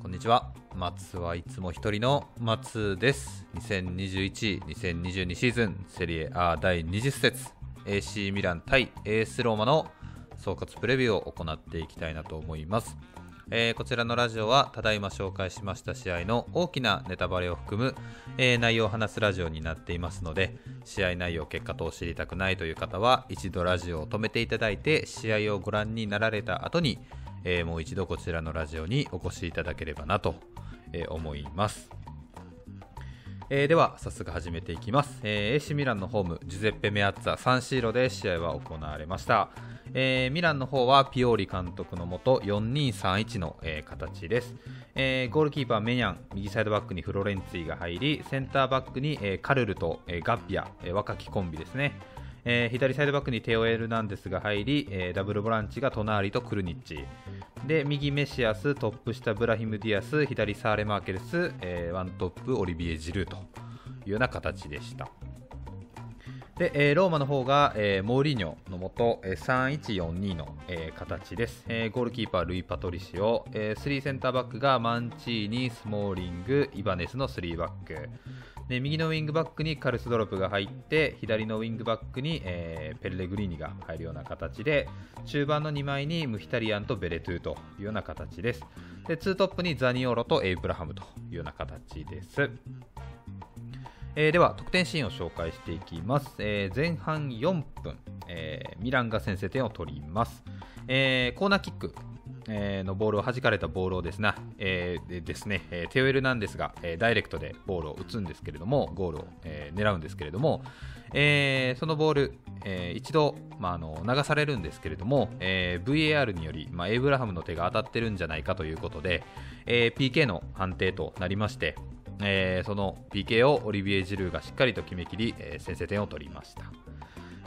こんにちは。松はいつも一人の松です。2021-2022シーズンセリエ A 第20節。AC ミラン対エースローマの総括プレビューを行っていきたいなと思います。えー、こちらのラジオはただいま紹介しました試合の大きなネタバレを含む、えー、内容を話すラジオになっていますので試合内容結果等を知りたくないという方は一度ラジオを止めていただいて試合をご覧になられた後に、えー、もう一度こちらのラジオにお越しいただければなと、え思います。えー、では早速始めていきます、えー、AC ミランのホームジュゼッペ・メアッツァサンシーロで試合は行われました、えー、ミランの方はピオーリ監督のもと4-2-3-1の、えー、形です、えー、ゴールキーパーメニャン右サイドバックにフロレンツィが入りセンターバックに、えー、カルルと、えー、ガッピア、えー、若きコンビですね。えー、左サイドバックにテオエルナンデスが入り、えー、ダブルボランチがトナーリとクルニッチ。で右メシアス、トップ下ブラヒム・ディアス左サーレマーケルス、えー、ワントップオリビエ・ジルーというような形でした。で、えー、ローマの方が、えー、モーリーニョのもと、えー、3142の、えー、形です、えー、ゴールキーパールイ・パトリシオ、えー、3センターバックがマンチーニ、スモーリング、イバネスの3バック。で右のウィングバックにカルスドルプが入って左のウィングバックに、えー、ペルレグリーニが入るような形で中盤の2枚にムヒタリアンとベレトゥというような形です。で2トップにザニオロとエイブラハムというような形です。えー、では得点シーンを紹介していきます、えー、前半4分、えー、ミランが先制点を取ります、えコーナーキック。えのボールを弾かれたボールをですね,、えー、ですねえテオエルなんですが、えダイレクトでボールを打つんですけれどもゴールを、え狙うんですけれども、えそのボール、え一度、まあ、の流されるんですけれども、え VAR により、まあ、エイブラハムの手が当たってるんじゃないかということで、え PK の判定となりまして、え、その PK をオリビエ・ジルーがしっかりと決めきり、え、先制点を取りました。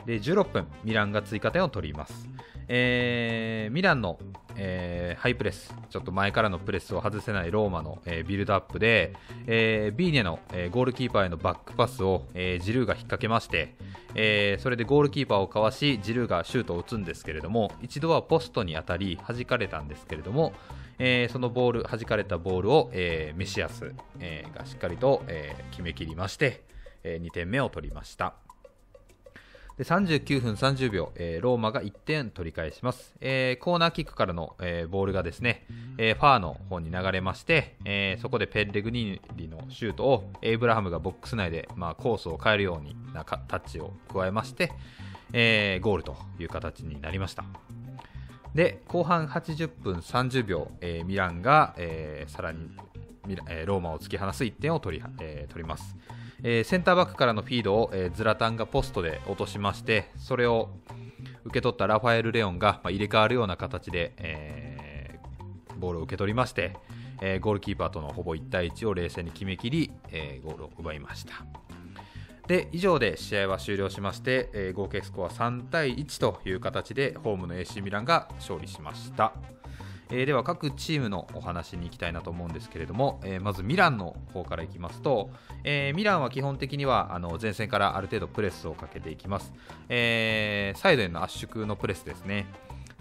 で16分ミランが追加点を取ります、えー、ミランの、えー、ハイプレスちょっと前からのプレスを外せないローマの、えー、ビルドアップで、えー、ビーネの、えー、ゴールキーパーへのバックパスを、えー、ジルーが引っ掛けまして、えー、それでゴールキーパーをかわしジルーがシュートを打つんですけれども一度はポストに当たり弾かれたんですけれども、えー、そのボール弾かれたボールを、えー、メシアス、えー、がしっかりと、え決めきりまして、え2点目を取りました。で39分30秒、えローマが1点取り返します、えコーナーキックからの、えボールがですね、えファーの方に流れまして、えそこでペッレグニーリのシュートをエイブラハムがボックス内で、まあ、コースを変えるようになタッチを加えまして、えゴールという形になりました。で後半80分30秒、えー、ミランが、えー、さらにミラ、えー、ローマを突き放す1点を取り,、えー、取ります、えー、センターバックからのフィードを、えー、ズラタンがポストで落としましてそれを受け取ったラファエル・レオンが、まあ、入れ替わるような形で、えー、ボールを受け取りまして、えー、ゴールキーパーとのほぼ1対1を冷静に決めきり、えー、ゴールを奪いましたで以上で試合は終了しまして、えー、合計スコア3対1という形でホームの AC ミランが勝利しました。えー、では各チームのお話に行きたいなと思うんですけれども、えー、まずミランの方からいきますと、えー、ミランは基本的にはあの前線からある程度プレスをかけていきます、えサイドへの圧縮のプレスですね。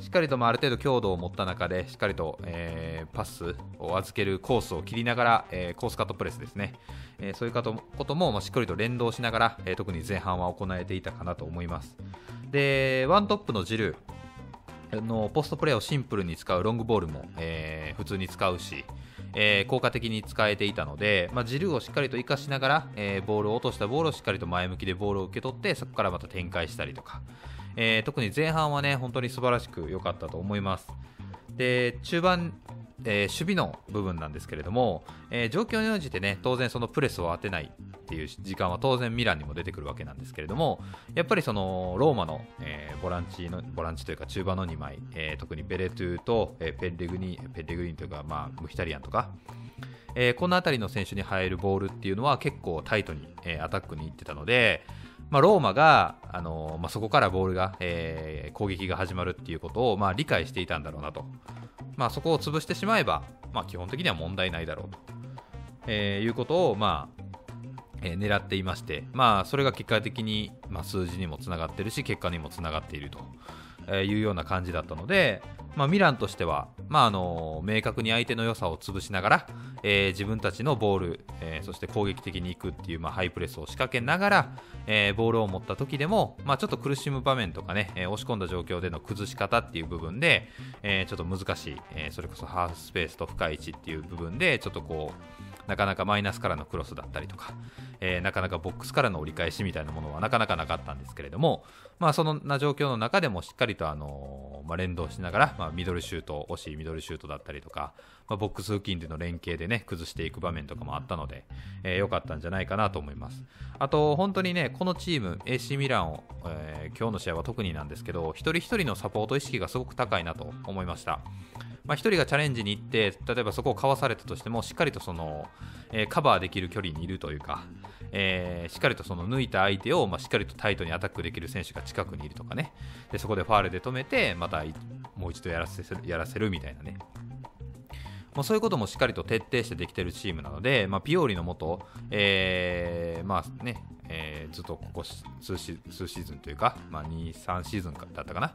しっかりとまあある程度強度を持った中でしっかりと、えー、パスを預けるコースを切りながら、えー、コースカットプレスですね、えー、そういうことも、しっかりと連動しながら、え特に前半は行えていたかなと思います。でワントップのジルのポストプレーをシンプルに使うロングボールも、え普通に使うし、えー、効果的に使えていたので、まあ、ジルーをしっかりと生かしながら、えー、ボールを落としたボールをしっかりと前向きでボールを受け取ってそこからまた展開したりとか、えー、特に前半はね本当に素晴らしく良かったと思います。で中盤えー、守備の部分なんですけれども、えー、状況に応じてね当然そのプレスを当てない。っていう時間は当然ミランにも出てくるわけなんですけれどもやっぱりそのローマの、えー、ボランチのボランチというか中盤の2枚、え特にベレトゥと、えペッレグニペッレグリンというか、まあ、ムヒタリアンとか、えこの辺りの選手に入るボールっていうのは結構タイトに、えアタックにいってたので、まあ、ローマが、あのまあ、そこからボールが、えー、攻撃が始まるっていうことを、まあ、理解していたんだろうなと、まあ、そこを潰してしまえば、まあ、基本的には問題ないだろうと、えー、いうことを、まあ狙っていまして、まあ、それが結果的に、まあ、数字にもつながってるし結果にもつながっているというような感じだったので、まあ、ミランとしては、まあ、あの明確に相手の良さを潰しながら、えー、自分たちのボール、えー、そして攻撃的にいくっていう、まあ、ハイプレスを仕掛けながら、えー、ボールを持った時でも、まあ、ちょっと苦しむ場面とかね、え押し込んだ状況での崩し方っていう部分で、えちょっと難しい、えそれこそハーフスペースと深い位置っていう部分でちょっとこうなかなかマイナスからのクロスだったりとか、えー、なかなかボックスからの折り返しみたいなものはなかなかなかったんですけれども、まあ、そんな状況の中でもしっかりと、あのー、まあ、連動しながら、まあ、ミドルシュート、惜しいミドルシュートだったりとか、まあ、ボックス付近での連携でね、崩していく場面とかもあったので、えー、良かったんじゃないかなと思います。あと、本当にね、このチーム、AC ミランを、えー、今日の試合は特になんですけど、一人一人のサポート意識がすごく高いなと思いました。まあ、1人がチャレンジに行って例えばそこをかわされたとしてもしっかりとその、えー、カバーできる距離にいるというか、えー、しっかりとその抜いた相手を、まあ、しっかりとタイトにアタックできる選手が近くにいるとかねでそこでファールで止めてまたもう一度やらせやらせるみたいなねまあ、そういうこともしっかりと徹底してできてるチームなので、まあ、ピオーリのもと、えーまあねえー、ずっとここ数シ数シーズンというか、まあ、2、3シーズンだったかな、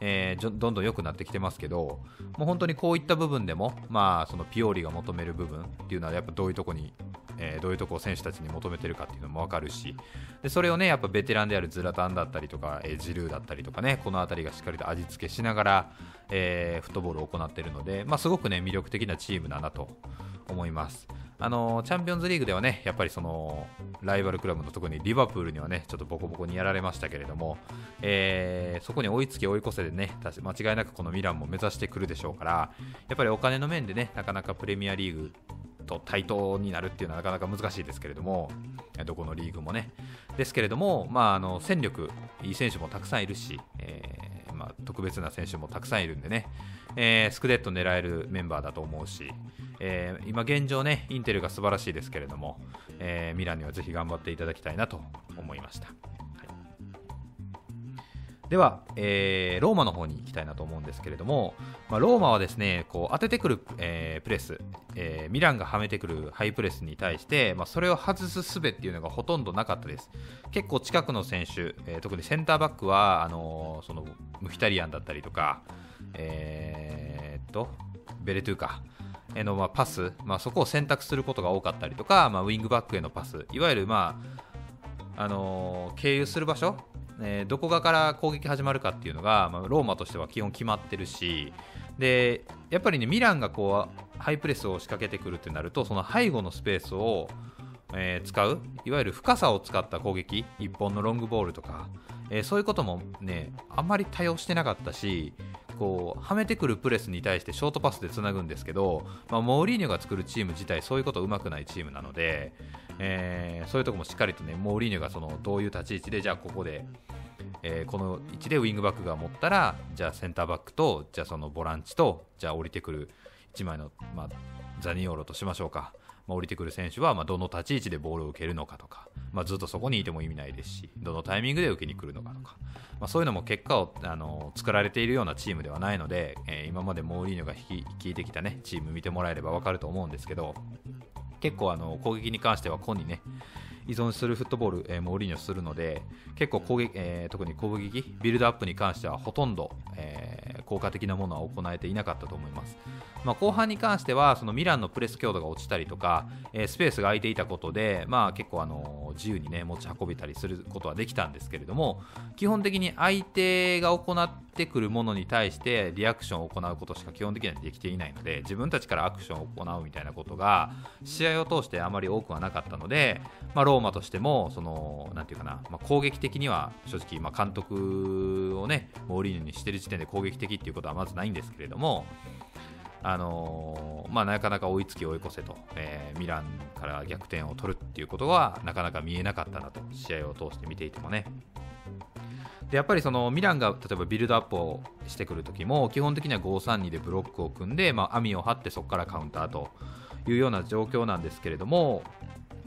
えー、どんどん良くなってきてますけど、もう本当にこういった部分でも、まあ、そのピオーリが求める部分っていうのは、やっぱどういうとこに、えー、どういうとこを選手たちに求めてるかっていうのも分かるし、でそれをね、やっぱベテランであるズラタンだったりとか、えー、ジルーだったりとかね、この辺りがしっかりと味付けしながら、えー、フットボールを行っているので、まあ、すごくね、魅力的なチームだなと思います。あのチャンピオンズリーグではね、やっぱりそのライバルクラブの特にリバプールにはね、ちょっとボコボコにやられましたけれども、えー、そこに追いつき追い越せでね、間違いなくこのミランも目指してくるでしょうから、やっぱりお金の面でね、なかなかプレミアリーグと対等になるっていうのはなかなか難しいですけれども、どこのリーグもね。ですけれども、まあ、あの戦力、いい選手もたくさんいるし、えー、まあ、特別な選手もたくさんいるんでね、えー、スクデット狙えるメンバーだと思うし、えー、今現状ね、インテルが素晴らしいですけれども、えー、ミランにはぜひ頑張っていただきたいなと思いました。では、えー、ローマの方に行きたいなと思うんですけれども、まあ、ローマはですねこう当ててくる、えー、プレス、えー、ミランがはめてくるハイプレスに対して、まあ、それを外す術っていうのがほとんどなかったです。結構近くの選手、え特にセンターバックはあのそのムヒタリアンだったりとか、え、っとベレトゥーかへのまあパス、まあ、そこを選択することが多かったりとか、まあ、ウィングバックへのパスいわゆる、まああのー、経由する場所、えー、どこがから攻撃始まるかっていうのが、まあ、ローマとしては基本決まってるしでやっぱりねミランがこうハイプレスを仕掛けてくるってなるとその背後のスペースを、えー、使ういわゆる深さを使った攻撃1本のロングボールとか、えー、そういうこともねあんまり多用してなかったしこうはめてくるプレスに対してショートパスでつなぐんですけど、まあ、モーリーニョが作るチーム自体そういうことうまくないチームなので、えー、そういうところもしっかりとねモーリーニョがそのどういう立ち位置でじゃあここで、えー、この位置でウィングバックが持ったらじゃあセンターバックとじゃあそのボランチとじゃあ降りてくる1枚の、まあ、ザニオーロとしましょうか。まあ、降りてくる選手はまどの立ち位置でボールを受けるのかとか、まあ、ずっとそこにいても意味ないですしどのタイミングで受けに来るのかとか、まあ、そういうのも結果をあの作られているようなチームではないので、えー、今までモーリーニョが引いてきた、ね、チーム見てもらえれば分かると思うんですけど結構あの攻撃に関しては個にね依存するフットボール、えー、モーリーニョするので結構攻撃、えー、特に攻撃ビルドアップに関してはほとんど、えー、効果的なものは行えていなかったと思います。まあ、後半に関してはそのミランのプレス強度が落ちたりとか、えー、スペースが空いていたことで、まあ、結構あの自由に、ね、持ち運べたりすることはできたんですけれども基本的に相手が行ってくるものに対してリアクションを行うことしか基本的にはできていないので自分たちからアクションを行うみたいなことが試合を通してあまり多くはなかったので、まあ、ローマとしてもそのなんていうかな、まあ、攻撃的には正直、まあ、監督をねモーリーニョにしてる時点で攻撃的っていうことはまずないんですけれどもあのー、まあ、なかなか追いつき追い越せと、えー、ミランから逆転を取るっていうことはなかなか見えなかったなと試合を通して見ていてもね。でやっぱりそのミランが例えばビルドアップをしてくるときも基本的には5-3-2でブロックを組んで、まあ、網を張ってそこからカウンターというような状況なんですけれども、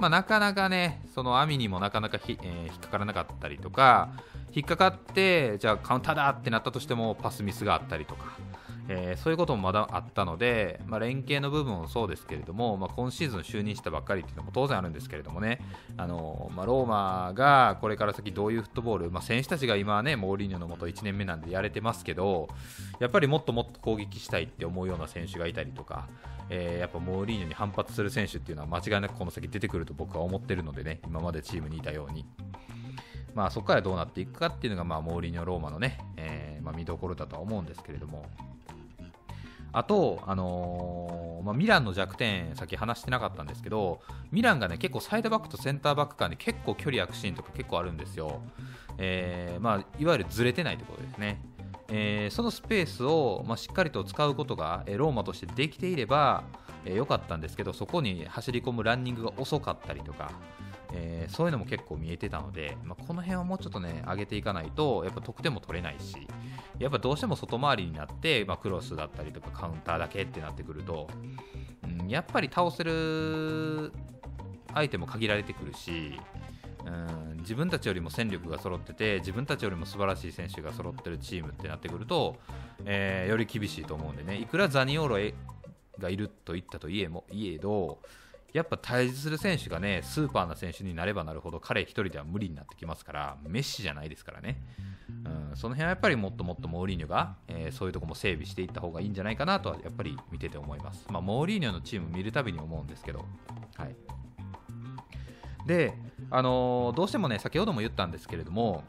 まあ、なかなかねその網にもなかなかひ、えー、引っかからなかったりとか引っかかってじゃあカウンターだってなったとしてもパスミスがあったりとか。えー、そういうこともまだあったので、まあ、連携の部分もそうですけれども、まあ、今シーズン就任したばっかりっていうのも当然あるんですけれどもね、あのまあ、ローマがこれから先どういうフットボール、まあ、選手たちが今はねモーリーニョのもと1年目なんでやれてますけどやっぱりもっともっと攻撃したいって思うような選手がいたりとか、えー、やっぱモーリーニョに反発する選手っていうのは間違いなくこの先出てくると僕は思ってるのでね今までチームにいたように。まあ、そこからどうなっていくかっていうのが、まあ、モーリーニョ・ローマのね、えーまあ、見どころだとは思うんですけれども、あと、あのー、まあ、ミランの弱点、さっき話してなかったんですけど、ミランがね結構サイドバックとセンターバック間で結構距離空くシーンとか結構あるんですよ。えーまあ、いわゆるずれてないということですね。えー、そのスペースを、まあ、しっかりと使うことが、え、ローマとしてできていれば良、えー、かったんですけどそこに走り込むランニングが遅かったりとか、えー、そういうのも結構見えてたので、まあ、この辺はもうちょっとね上げていかないとやっぱ得点も取れないしやっぱどうしても外回りになって、まあ、クロスだったりとかカウンターだけってなってくると、うん、やっぱり倒せる相手も限られてくるし、うん、自分たちよりも戦力が揃ってて自分たちよりも素晴らしい選手が揃ってるチームってなってくると、えー、より厳しいと思うんでね。いくらザニオーロがいると言ったといえもいえどやっぱ対峙する選手がねスーパーな選手になればなるほど彼1人では無理になってきますからメッシじゃないですからね、うん、その辺はやっぱりもっともっとモーリーニョが、えー、そういうとこも整備していった方がいいんじゃないかなとはやっぱり見てて思います、まあ、モーリーニョのチーム見るたびに思うんですけど、はい、で、あのー、どうしてもね先ほども言ったんですけれども、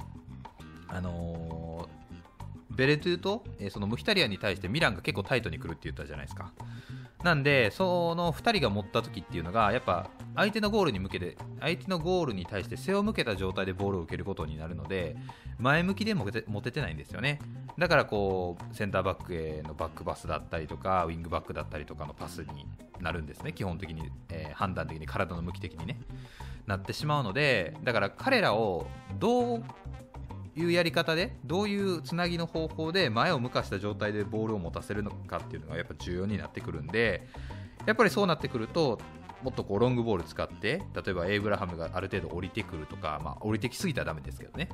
あのー、ベレトゥと、えー、そのムヒタリアに対してミランが結構タイトに来るって言ったじゃないですか。なんで、その2人が持った時っていうのが、やっぱ相手のゴールに向けて、相手のゴールに対して背を向けた状態でボールを受けることになるので、前向きでも持ててないんですよね。だからこう、センターバックへのバックパスだったりとか、ウィングバックだったりとかのパスになるんですね、基本的に、えー、判断的に、体の向き的にね。なってしまうので、だから彼らをどういうやり方でどういうつなぎの方法で前を向かした状態でボールを持たせるのかっていうのがやっぱ重要になってくるんでやっぱりそうなってくるともっとこうロングボール使って例えばエイブラハムがある程度降りてくるとか、まあ、降りてきすぎたらダメですけどね。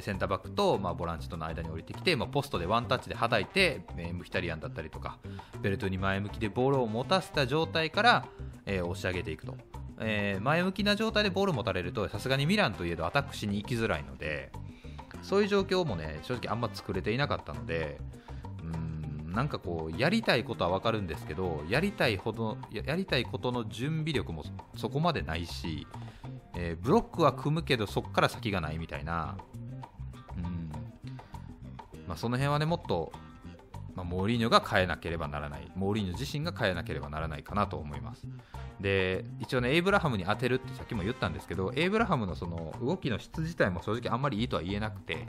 センターバックと、まあ、ボランチとの間に降りてきて、まあ、ポストでワンタッチではたいて、ムヒタリアンだったりとかベルトに前向きでボールを持たせた状態から、えー、押し上げていくと、えー、前向きな状態でボールを持たれるとさすがにミランといえどアタックしに行きづらいので、そういう状況もね正直あんま作れていなかったのでうーんなんかこうやりたいことは分かるんですけどやりたいほどやりたいことの準備力もそこまでないし、えー、ブロックは組むけどそこから先がないみたいな。うん。まあ、その辺はねもっとまあ、モーリーニョが変えなければならない。モーリーニョ自身が変えなければならないかなと思います。で一応ねエイブラハムに当てるってさっきも言ったんですけどエイブラハムのその動きの質自体も正直あんまりいいとは言えなくてや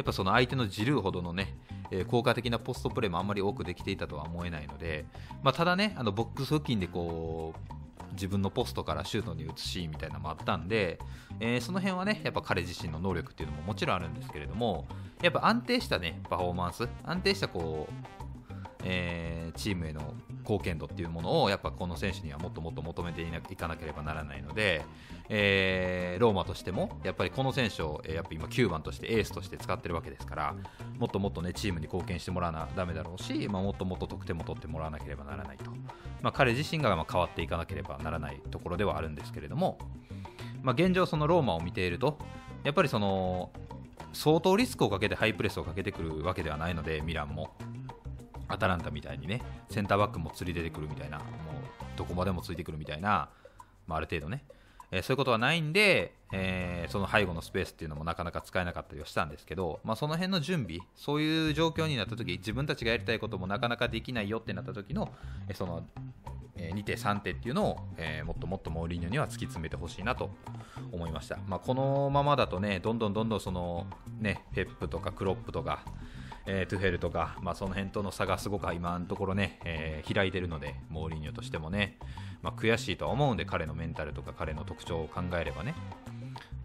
っぱその相手のジルーほどのねえ効果的なポストプレーもあんまり多くできていたとは思えないので、まあ、ただねあのボックス付近でこう自分のポストからシュートに移しみたいなのもあったんで、えー、その辺はねやっぱ彼自身の能力っていうのももちろんあるんですけれどもやっぱ安定したねパフォーマンス安定したこうえー、チームへの貢献度っていうものをやっぱこの選手にはもっともっと求めていかなければならないので、えー、ローマとしてもやっぱりこの選手を、やっぱ今9番としてエースとして使ってるわけですからもっともっとねチームに貢献してもらわなだめだろうし、まあ、もっともっと得点も取ってもらわなければならないと、まあ、彼自身がま変わっていかなければならないところではあるんですけれども、まあ、現状そのローマを見ているとやっぱりその相当リスクをかけてハイプレスをかけてくるわけではないのでミランも。アタランタみたいにねセンターバックも釣り出てくるみたいなもうどこまでもついてくるみたいな、まあ、ある程度ね、えー、そういうことはないんで、えー、その背後のスペースっていうのもなかなか使えなかったりはしたんですけど、まあ、その辺の準備そういう状況になった時自分たちがやりたいこともなかなかできないよってなった時の、えー、そのえ2手3手っていうのを、えー、もっともっとモーリーニョには突き詰めてほしいなと思いました、まあ、このままだとねどんどんどんどんそのねペップとかクロップとかえー、トゥフェルとか、まあ、その辺との差がすごく今のところね、えー、開いてるので、モーリーニョとしてもね、まあ、悔しいとは思うんで、彼のメンタルとか彼の特徴を考えればね。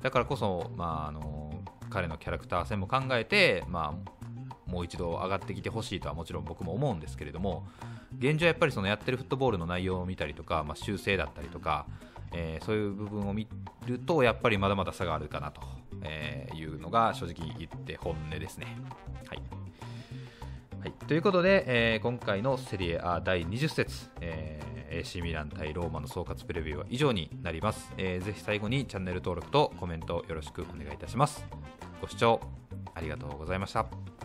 だからこそ、まあ、あの彼のキャラクター性も考えて、まあ、もう一度上がってきてほしいとはもちろん僕も思うんですけれども、現状やっぱりそのやってるフットボールの内容を見たりとか、まあ、修正だったりとか、えー、そういう部分を見るとやっぱりまだまだ差があるかなと、えいうのが正直言って本音ですね。はい。はい。ということで、えー今回のセリエ A 第20節、えー AC ミラン対ローマの総括プレビューは以上になります、えーぜひ最後にチャンネル登録とコメントよろしくお願いいたします。ご視聴ありがとうございました。